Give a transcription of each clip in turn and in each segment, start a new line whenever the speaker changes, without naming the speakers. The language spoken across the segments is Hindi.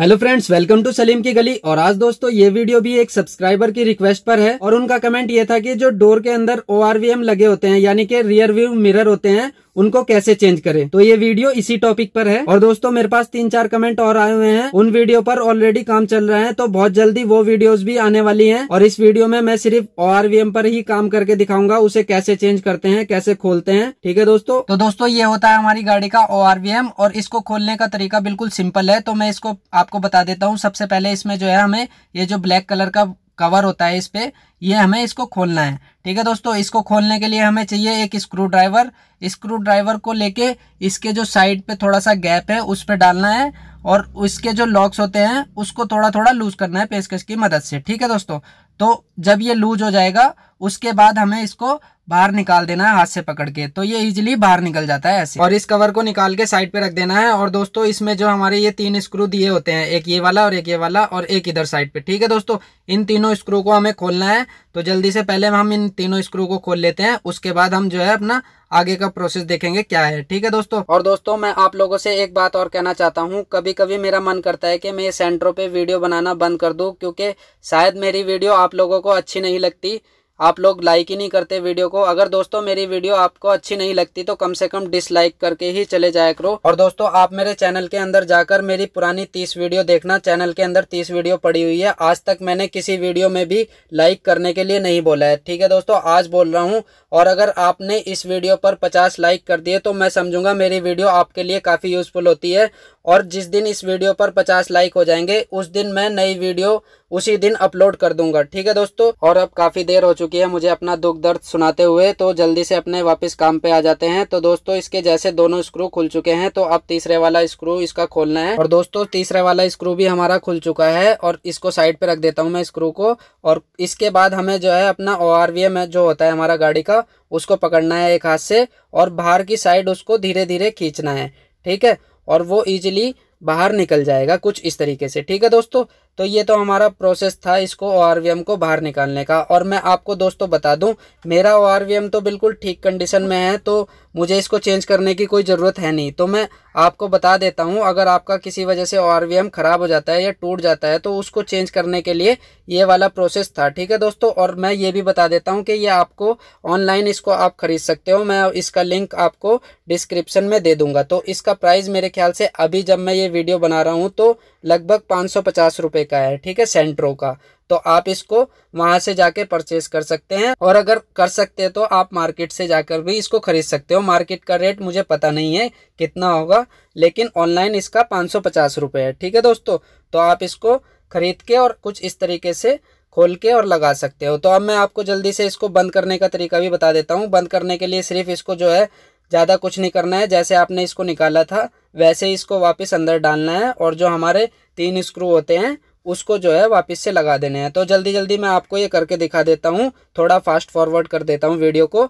Hello friends welcome to Salim की गली और आज दोस्तों, ये वीडियो भी एक सब्सक्राइबर की रिक्वेस्ट पर है। और उनका कमेंट ये था कि जो डोर के अंदर ओआरवीएम लगे होते हैं, यानी कि रियर व्यू मिरर होते हैं उनको कैसे चेंज करें? तो ये वीडियो इसी टॉपिक पर है। और दोस्तों, मेरे पास तीन चार कमेंट और आए हुए हैं। उन वीडियो पर ऑलरेडी काम चल रहा है तो बहुत जल्दी वो वीडियोस भी आने वाली हैं। और इस वीडियो में मैं सिर्फ़ ORVM पर ही काम करके दिखाऊँगा, उसे कैसे चेंज करते हैं, कैसे खोलते हैं। ठीक है दोस्तों? तो दोस्तों, ये होता है हमारी गाड़ी का ORVM और इसको खोलने का तरीका बिल्कुल सिंपल है। तो मैं इसको आपको बता देता हूँ। सबसे पहले इसमें जो है हमें ये जो ब्लैक कलर का कवर होता है इस पर यह हमें इसको खोलना है। ठीक है दोस्तों, इसको खोलने के लिए हमें चाहिए एक स्क्रू ड्राइवर स्क्रू ड्राइवर को लेके इसके जो साइड पे थोड़ा सा गैप है, उस पर डालना है और उसके जो लॉक्स होते हैं, उसको थोड़ा थोड़ा लूज करना है पेशकश की मदद से। ठीक है दोस्तों तो जब ये लूज हो जाएगा उसके बाद हमें इसको बाहर निकाल देना है हाथ से पकड़ के। तो ये इजीली बाहर निकल जाता है ऐसे। और इस कवर को निकाल के साइड पे रख देना है। और दोस्तों, इसमें जो हमारे ये तीन स्क्रू दिए होते हैं, एक ये वाला और एक ये वाला और एक इधर साइड पे। ठीक है दोस्तों? इन तीनों स्क्रू को हमें खोलना है। तो जल्दी से पहले हम इन तीनों स्क्रू को खोल लेते हैं। उसके बाद हम जो है अपना आगे का प्रोसेस देखेंगे क्या है। ठीक है दोस्तों? और दोस्तों, मैं आप लोगों से एक बात और कहना चाहता हूँ। कभी कभी मेरा मन करता है कि मैं ये सेंटरों पे वीडियो बनाना बंद कर दूँ, क्योंकि शायद मेरी वीडियो आप लोगों को अच्छी नहीं लगती। आप लोग लाइक ही नहीं करते वीडियो को। अगर दोस्तों मेरी वीडियो आपको अच्छी नहीं लगती तो कम से कम डिसलाइक करके ही चले जाया करो। और दोस्तों, आप मेरे चैनल के अंदर जाकर मेरी पुरानी तीस वीडियो देखना। चैनल के अंदर तीस वीडियो पड़ी हुई है। आज तक मैंने किसी वीडियो में भी लाइक करने के लिए नहीं बोला है। ठीक है दोस्तों, आज बोल रहा हूँ। और अगर आपने इस वीडियो पर पचास लाइक कर दिए तो मैं समझूँगा मेरी वीडियो आपके लिए काफ़ी यूज़फुल होती है। और जिस दिन इस वीडियो पर पचास लाइक हो जाएँगे, उस दिन मैं नई वीडियो उसी दिन अपलोड कर दूँगा। ठीक है दोस्तों? और अब काफ़ी देर हो चुकी है मुझे अपना दुख दर्द सुनाते हुए तो जल्दी से अपने वापस काम पे आ जाते हैं। तो दोस्तों, इसके जैसे दोनों स्क्रू खुल चुके हैं तो अब तीसरे वाला स्क्रू इसका खोलना है। और दोस्तों, तीसरे वाला स्क्रू भी हमारा खुल चुका है और इसको साइड पे रख देता हूँ मैं स्क्रू को। और इसके बाद हमें जो है अपना ओ आर जो होता है हमारा गाड़ी का, उसको पकड़ना है एक हाथ से और बाहर की साइड उसको धीरे धीरे खींचना है। ठीक है? और वो ईजिली बाहर निकल जाएगा कुछ इस तरीके से। ठीक है दोस्तों? तो ये तो हमारा प्रोसेस था इसको ओआरवीएम को बाहर निकालने का। और मैं आपको दोस्तों बता दूँ, मेरा ओआरवीएम तो बिल्कुल ठीक कंडीशन में है तो मुझे इसको चेंज करने की कोई ज़रूरत है नहीं। तो मैं आपको बता देता हूँ, अगर आपका किसी वजह से ओआरवीएम ख़राब हो जाता है या टूट जाता है तो उसको चेंज करने के लिए ये वाला प्रोसेस था। ठीक है दोस्तों? और मैं ये भी बता देता हूँ कि ये आपको ऑनलाइन इसको आप खरीद सकते हो। मैं इसका लिंक आपको डिस्क्रिप्शन में दे दूँगा। तो इसका प्राइस मेरे ख्याल से अभी जब मैं ये वीडियो बना रहा हूँ तो लगभग पाँच सौ पचास का है, ठीक है सेंट्रो का। तो आप इसको वहाँ से जाके परचेज कर सकते हैं और अगर कर सकते हैं तो आप मार्केट से जाकर भी इसको खरीद सकते हो। मार्केट का रेट मुझे पता नहीं है कितना होगा, लेकिन ऑनलाइन इसका पाँच सौ पचास रुपये है, ठीक है दोस्तों? तो आप इसको खरीद के और कुछ इस तरीके से खोल के और लगा सकते हो। तो अब मैं आपको जल्दी से इसको बंद करने का तरीका भी बता देता हूँ। बंद करने के लिए सिर्फ़ इसको जो है, ज़्यादा कुछ नहीं करना है। जैसे आपने इसको निकाला था, वैसे इसको वापस अंदर डालना है और जो हमारे तीन स्क्रू होते हैं उसको जो है वापस से लगा देने हैं। तो जल्दी जल्दी मैं आपको ये करके दिखा देता हूँ। थोड़ा फास्ट फॉरवर्ड कर देता हूँ वीडियो को।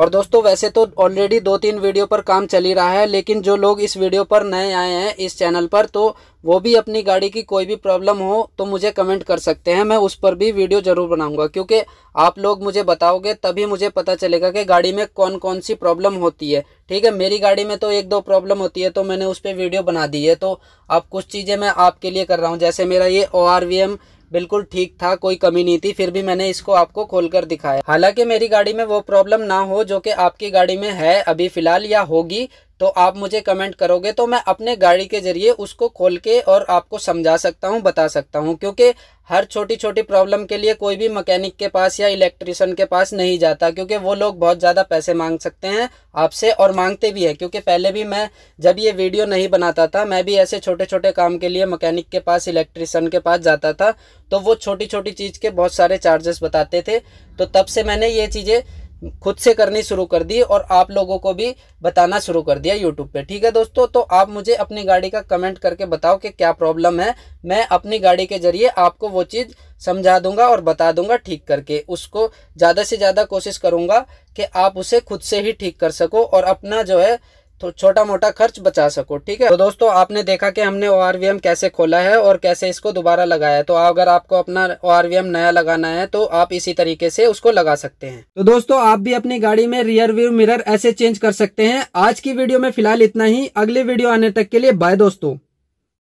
और दोस्तों, वैसे तो ऑलरेडी दो तीन वीडियो पर काम चल ही रहा है, लेकिन जो लोग इस वीडियो पर नए आए हैं इस चैनल पर तो वो भी अपनी गाड़ी की कोई भी प्रॉब्लम हो तो मुझे कमेंट कर सकते हैं। मैं उस पर भी वीडियो ज़रूर बनाऊँगा, क्योंकि आप लोग मुझे बताओगे, तभी मुझे पता चलेगा कि गाड़ी में कौन कौन सी प्रॉब्लम होती है। ठीक है, मेरी गाड़ी में तो एक दो प्रॉब्लम होती है तो मैंने उस पर वीडियो बना दी है। तो अब कुछ चीज़ें मैं आपके लिए कर रहा हूँ, जैसे मेरा ये ओआरवीएम बिल्कुल ठीक था, कोई कमी नहीं थी, फिर भी मैंने इसको आपको खोल कर दिखाया। हालाँकि मेरी गाड़ी में वो प्रॉब्लम ना हो जो कि आपकी गाड़ी में है, अभी फ़िलहाल या होगी तो आप मुझे कमेंट करोगे तो मैं अपने गाड़ी के ज़रिए उसको खोल के और आपको समझा सकता हूँ, बता सकता हूँ। क्योंकि हर छोटी छोटी प्रॉब्लम के लिए कोई भी मैकेनिक के पास या इलेक्ट्रिशियन के पास नहीं जाता, क्योंकि वो लोग बहुत ज़्यादा पैसे मांग सकते हैं आपसे और मांगते भी है। क्योंकि पहले भी मैं जब ये वीडियो नहीं बनाता था, मैं भी ऐसे छोटे छोटे काम के लिए मकैनिक के पास इलेक्ट्रिशियन के पास जाता था तो वो छोटी छोटी चीज़ के बहुत सारे चार्जेस बताते थे। तो तब से मैंने ये चीज़ें खुद से करनी शुरू कर दी और आप लोगों को भी बताना शुरू कर दिया यूट्यूब पे। ठीक है दोस्तों तो आप मुझे अपनी गाड़ी का कमेंट करके बताओ कि क्या प्रॉब्लम है। मैं अपनी गाड़ी के ज़रिए आपको वो चीज़ समझा दूँगा और बता दूँगा ठीक करके। उसको ज़्यादा से ज़्यादा कोशिश करूँगा कि आप उसे खुद से ही ठीक कर सको और अपना जो है छोटा मोटा खर्च बचा सको, ठीक है? तो दोस्तों, आपने देखा कि हमने ओआरवीएम कैसे खोला है और कैसे इसको दोबारा लगाया है। तो अगर आपको अपना ओआरवीएम नया लगाना है तो आप इसी तरीके से उसको लगा सकते हैं। तो दोस्तों, आप भी अपनी गाड़ी में रियर व्यू मिरर ऐसे चेंज कर सकते हैं। आज की वीडियो में फ़िलहाल इतना ही। अगले वीडियो आने तक के लिए बाय दोस्तों।